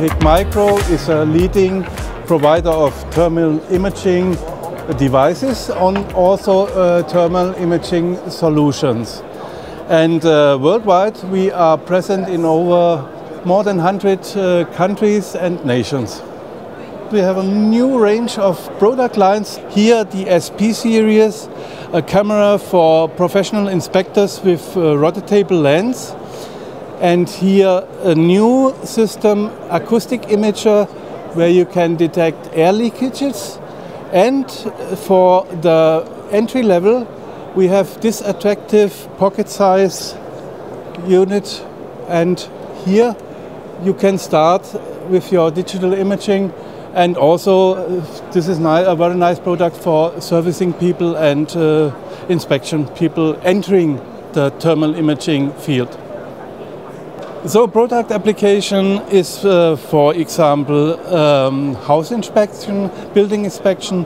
Micro is a leading provider of thermal imaging devices and also uh, thermal imaging solutions. And uh, worldwide we are present in over more than 100 uh, countries and nations. We have a new range of product lines. Here the SP series, a camera for professional inspectors with uh, rotatable lens. And here a new system, acoustic imager, where you can detect air leakages. And for the entry level, we have this attractive pocket size unit. And here you can start with your digital imaging and also this is a very nice product for servicing people and uh, inspection people entering the thermal imaging field. So product application is uh, for example um, house inspection, building inspection,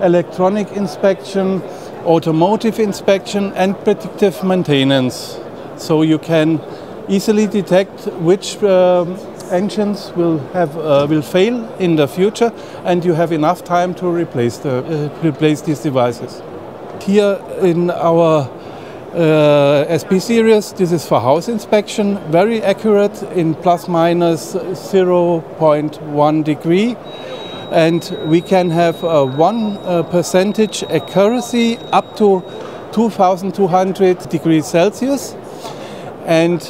electronic inspection, automotive inspection and predictive maintenance. So you can easily detect which um, engines will have uh, will fail in the future, and you have enough time to replace the uh, replace these devices. Here in our uh, SP series, this is for house inspection, very accurate in plus minus 0.1 degree. And we can have a one uh, percentage accuracy up to 2200 degrees Celsius. And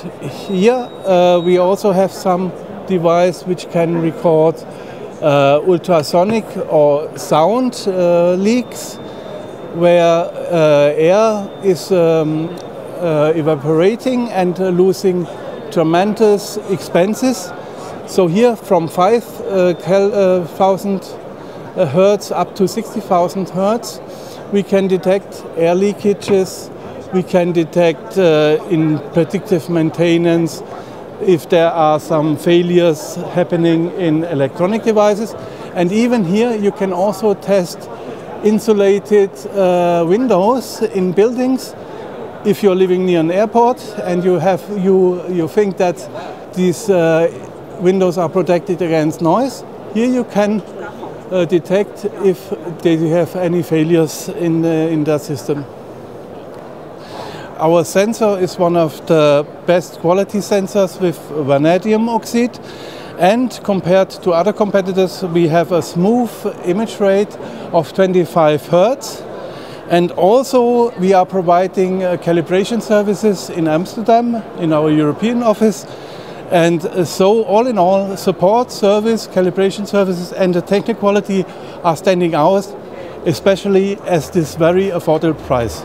here uh, we also have some device which can record uh, ultrasonic or sound uh, leaks where uh, air is um, uh, evaporating and losing tremendous expenses. So here from 5,000 hertz up to 60,000 hertz we can detect air leakages, we can detect uh, in predictive maintenance if there are some failures happening in electronic devices. And even here you can also test insulated uh, windows in buildings. If you're living near an airport and you, have, you, you think that these uh, windows are protected against noise, here you can uh, detect if they have any failures in, uh, in that system. Our sensor is one of the best quality sensors with vanadium oxide and compared to other competitors we have a smooth image rate of 25 Hertz and also we are providing uh, calibration services in Amsterdam in our European office and uh, so all in all support service, calibration services and the technical quality are standing out especially at this very affordable price.